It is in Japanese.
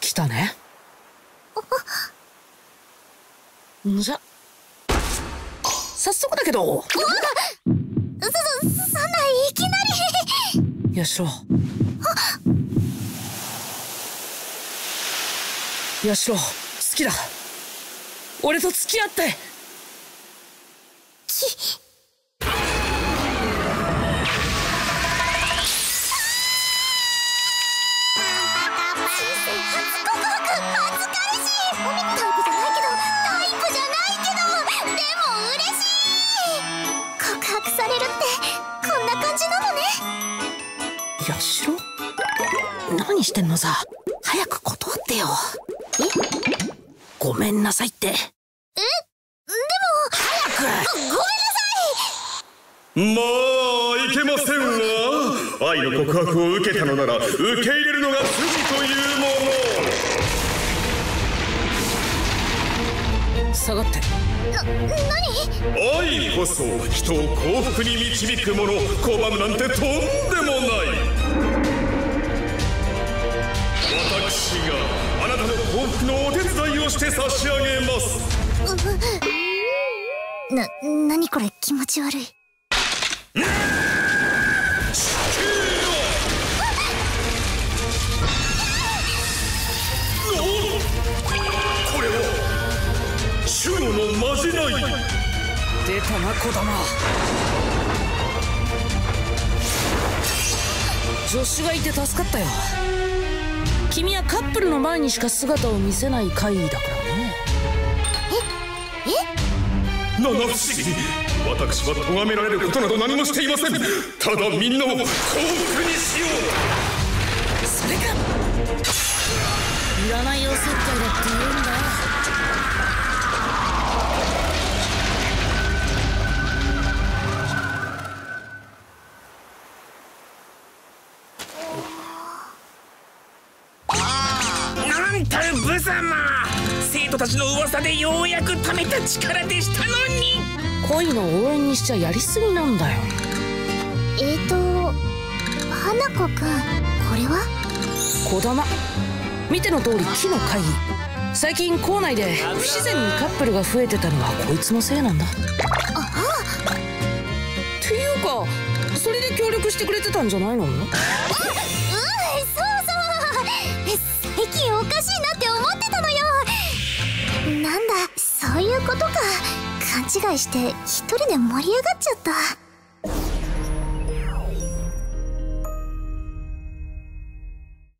来たね。じゃ早速だけどそそそんないきなりヤシロヤシロ好きだ俺と付き合ってきされるってこんな感じなのね。ヤシロ何してんのさ。早く断ってよ。えごめんなさいって。え？でも早く。ごめんなさい。まあいけません。わ愛の告白を受けたのなら受け入れるのが筋というもの。下がって。な何愛こそ人を幸福に導くもの。拒むなんてとんでもない。私があなたの幸福のお手伝いをして差し上げます。な何これ？気持ち悪い。主まじない出たな小玉助手がいて助かったよ。君はカップルの前にしか姿を見せない怪異だからね。え？え？七不思議。私は咎められることなど何もしていません。ただみんなを幸福にしよう。それか。占いおせっかいだって言うんだ無様。生徒たちの噂でようやく貯めた力でしたのに。恋の応援にしちゃやりすぎなんだよ。えーと花子くんこれは？小玉。見ての通り木の会議最近校内で不自然にカップルが増えてたのはこいつのせいなんだ。ああっ。ていうかそれで協力してくれてたんじゃないの？うん最近おかしいなって思ってたのよ。なんだそういうことか。勘違いして一人で盛り上がっちゃった。